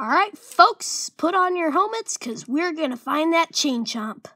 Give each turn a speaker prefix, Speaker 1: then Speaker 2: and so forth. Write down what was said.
Speaker 1: All right, folks, put on your helmets because we're going to find that chain chomp.